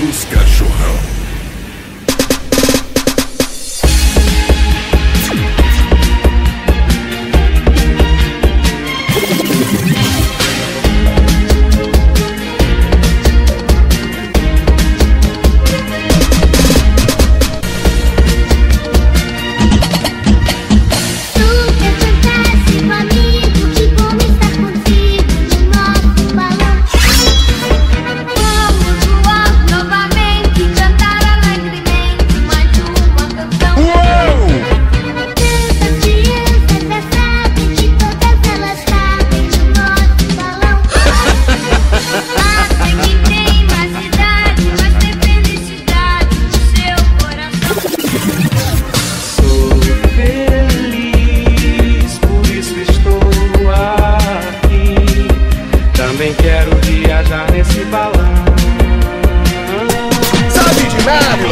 dos cachorrão. quero viajar nesse balão. Sabe de nada?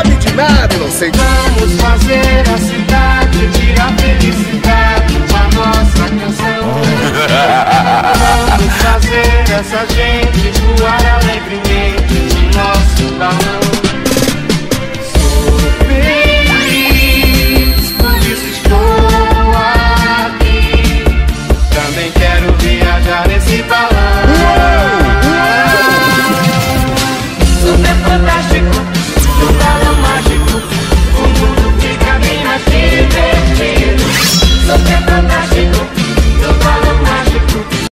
sabe de nada, não sei. Vamos fazer a cidade tirar felicidade com a nossa canção. Vamos fazer essa gente voar alegremente no nosso balão. Sou feliz, por isso estou aqui. Também quero viajar nesse balão. Super fantástico.